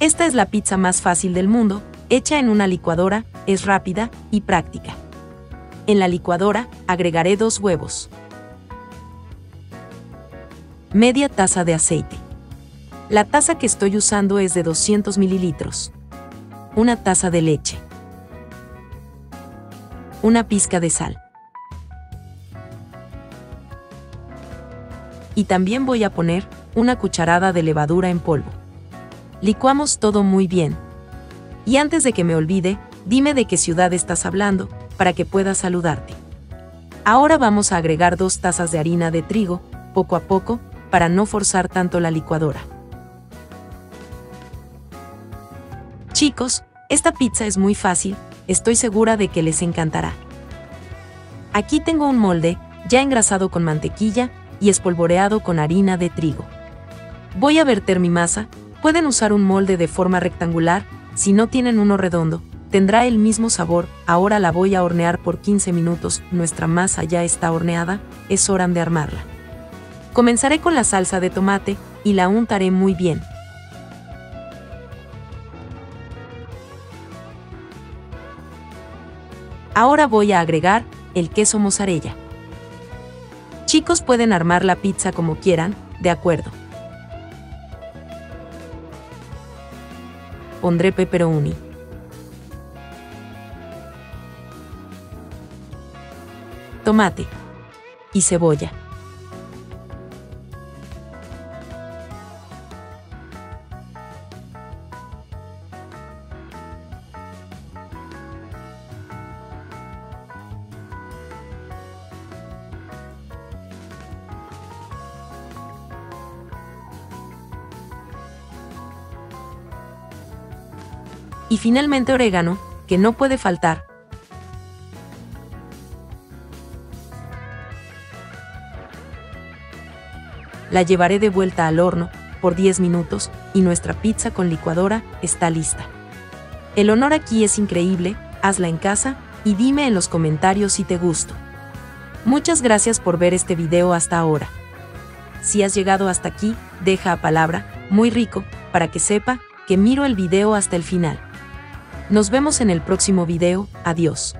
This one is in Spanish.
Esta es la pizza más fácil del mundo, hecha en una licuadora, es rápida y práctica. En la licuadora, agregaré dos huevos. Media taza de aceite. La taza que estoy usando es de 200 mililitros. Una taza de leche. Una pizca de sal. Y también voy a poner una cucharada de levadura en polvo. Licuamos todo muy bien. Y antes de que me olvide, dime de qué ciudad estás hablando, para que pueda saludarte. Ahora vamos a agregar dos tazas de harina de trigo, poco a poco, para no forzar tanto la licuadora. Chicos, esta pizza es muy fácil, estoy segura de que les encantará. Aquí tengo un molde, ya engrasado con mantequilla y espolvoreado con harina de trigo. Voy a verter mi masa, pueden usar un molde de forma rectangular, si no tienen uno redondo, tendrá el mismo sabor, ahora la voy a hornear por 15 minutos, nuestra masa ya está horneada, es hora de armarla. Comenzaré con la salsa de tomate, y la untaré muy bien. Ahora voy a agregar el queso mozzarella. Chicos pueden armar la pizza como quieran, de acuerdo. Pondré pepperoni. Tomate. Y cebolla. Y finalmente orégano, que no puede faltar. La llevaré de vuelta al horno por 10 minutos y nuestra pizza con licuadora está lista. El honor aquí es increíble, hazla en casa y dime en los comentarios si te gustó. Muchas gracias por ver este video hasta ahora. Si has llegado hasta aquí, deja a palabra, muy rico, para que sepa que miro el video hasta el final. Nos vemos en el próximo video, adiós.